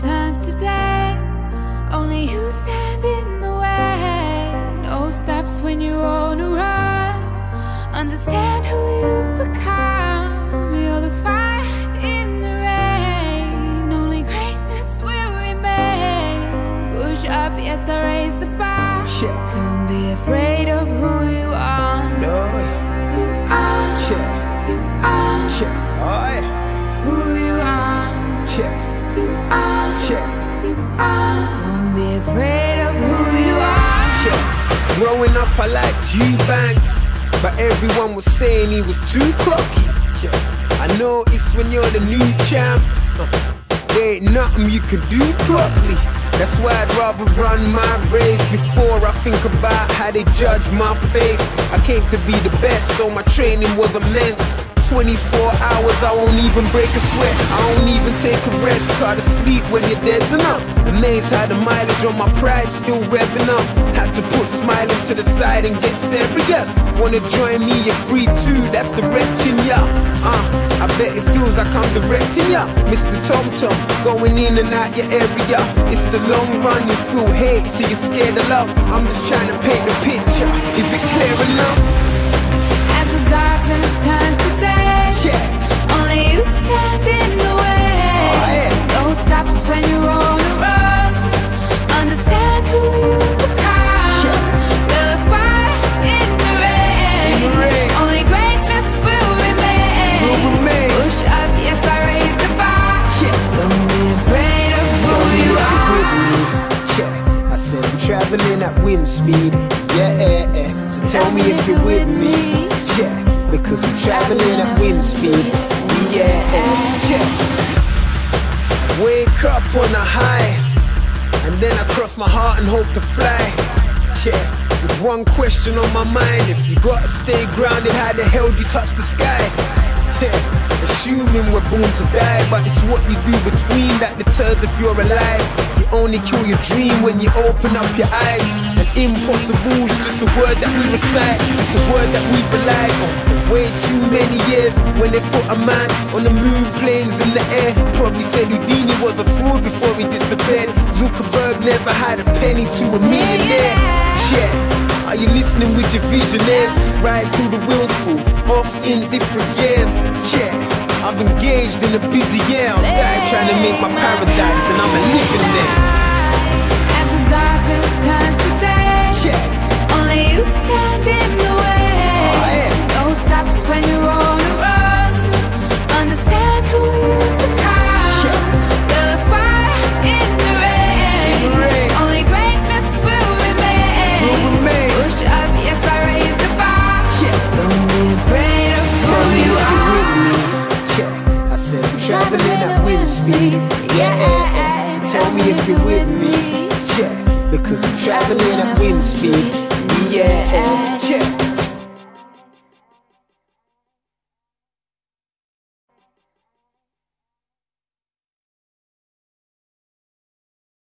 turns to day. Only you stand in the way. No stops when you're on a run. Understand who you've become. You're the fire in the rain. Only greatness will remain. Push up, yes, I raise the bar. Yeah. Don't be afraid of who you are. No, You are. check, You are check, oh who you are. yeah, You are. You are. Don't be afraid of who you are. check. Growing up, I liked G-Banks, but everyone was saying he was too cocky. Yeah. I know it's when you're the new champ, there ain't nothing you can do properly. That's why I'd rather run my race before I think about how they judge my face. I came to be the best, so my training was immense. 24 hours, I won't even break a sweat. I won't even take a rest. Try to sleep when you're dead's enough. Amazed how the mileage on my pride still revving up. Had to put smiling to the side and get serious. Wanna join me? You're free too. That's directing ya. Uh, I bet it feels like I'm directing ya. Mr. Tom Tom, going in and out your area. It's a long run. You feel hate till you're scared of love. I'm just trying to paint the picture. Is it clear enough? Traveling at wind speed. Yeah, yeah, yeah. So tell me if you're with me. Yeah, because I'm traveling at wind speed. Yeah, yeah, yeah. Wake up on a high, and then I cross my heart and hope to fly. Yeah, with one question on my mind: If you gotta stay grounded, how the hell do you touch the sky? Assuming we're born to die, but it's what you do between that deters if you're alive. You only kill your dream when you open up your eyes. And impossible is just a word that we recite. It's a word that we've relied on for way too many years. When they put a man on the moon, planes in the air, probably said Houdini was a fraud before he disappeared. Zuckerberg never had a penny to a millionaire. Yeah. Are you listening with your visionaries? Ride till the wheels off in different gears. Yeah, I've engaged in a busy year. I'm back trying to make my paradise, traveling at wind speed. Yeah. So tell me if you're with me. Yeah, because I'm traveling at wind speed. Yeah, yeah, yeah.